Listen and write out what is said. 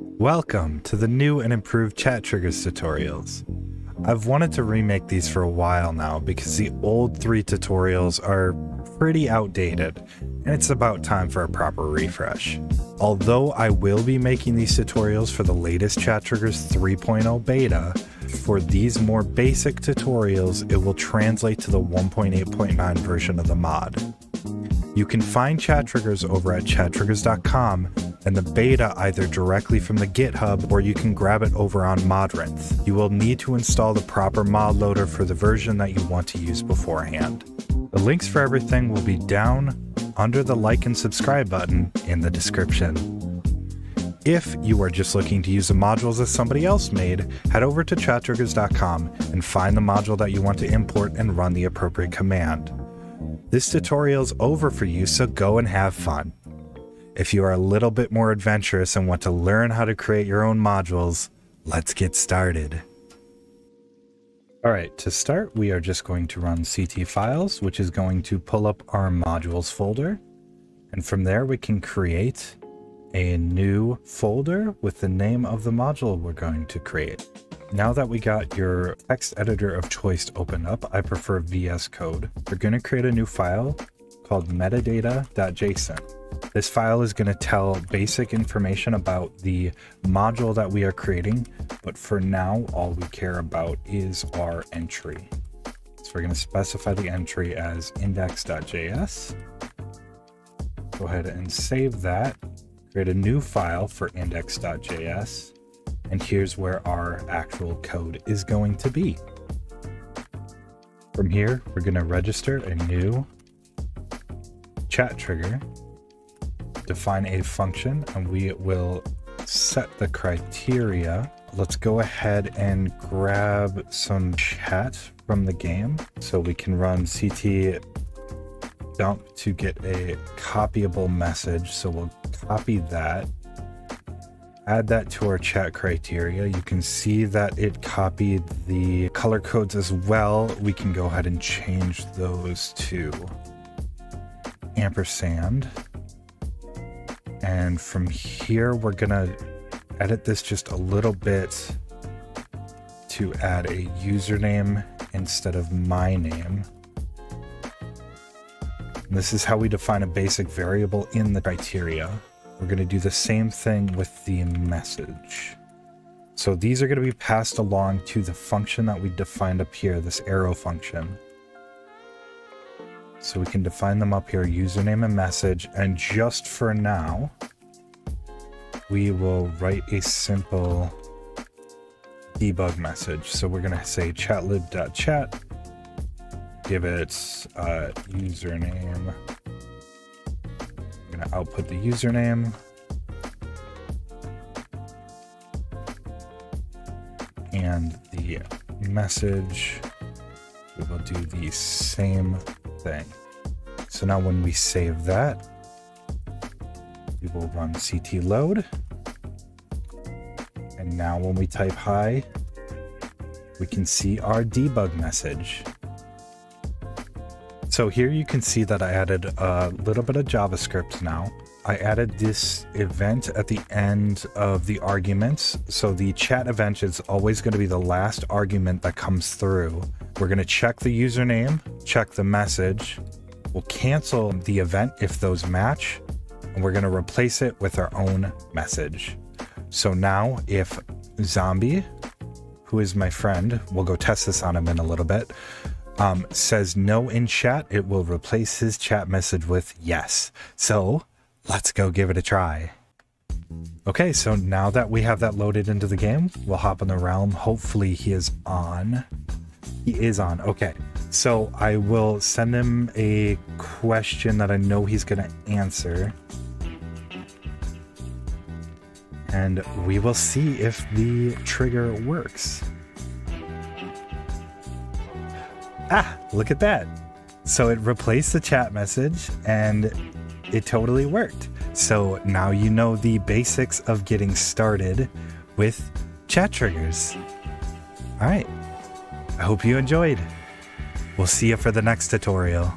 Welcome to the new and improved chat triggers tutorials. I've wanted to remake these for a while now because the old three tutorials are pretty outdated and it's about time for a proper refresh. Although I will be making these tutorials for the latest chat triggers 3.0 beta, for these more basic tutorials, it will translate to the 1.8.9 version of the mod. You can find chat triggers over at chattriggers.com and the beta either directly from the GitHub or you can grab it over on Modrinth. You will need to install the proper mod loader for the version that you want to use beforehand. The links for everything will be down under the like and subscribe button in the description. If you are just looking to use the modules that somebody else made, head over to chattriggers.com and find the module that you want to import and run the appropriate command. This tutorial's over for you, so go and have fun. If you are a little bit more adventurous and want to learn how to create your own modules, let's get started. All right, to start, we are just going to run CT files, which is going to pull up our modules folder. And from there, we can create a new folder with the name of the module we're going to create. Now that we got your text editor of choice open up, I prefer VS Code. We're going to create a new file called metadata.json. This file is going to tell basic information about the module that we are creating, but for now, all we care about is our entry. So we're going to specify the entry as index.js. Go ahead and save that. Create a new file for index.js and here's where our actual code is going to be. From here, we're going to register a new chat trigger, define a function, and we will set the criteria. Let's go ahead and grab some chat from the game. So we can run CT dump to get a copyable message. So we'll copy that add that to our chat criteria. You can see that it copied the color codes as well. We can go ahead and change those to ampersand. And from here, we're gonna edit this just a little bit to add a username instead of my name. And this is how we define a basic variable in the criteria. We're going to do the same thing with the message. So these are going to be passed along to the function that we defined up here, this arrow function. So we can define them up here, username and message. And just for now, we will write a simple debug message. So we're going to say chatlib.chat, give it uh, username output the username. And the message, we will do the same thing. So now when we save that, we will run CT load. And now when we type hi, we can see our debug message. So here you can see that I added a little bit of JavaScript now. I added this event at the end of the arguments. So the chat event is always going to be the last argument that comes through. We're going to check the username, check the message. We'll cancel the event if those match, and we're going to replace it with our own message. So now if Zombie, who is my friend, we'll go test this on him in a little bit um, says no in chat, it will replace his chat message with yes. So let's go give it a try. Okay, so now that we have that loaded into the game, we'll hop in the realm. Hopefully he is on. He is on. Okay, so I will send him a question that I know he's going to answer. And we will see if the trigger works. Ah, look at that. So it replaced the chat message and it totally worked. So now you know the basics of getting started with chat triggers. All right. I hope you enjoyed. We'll see you for the next tutorial.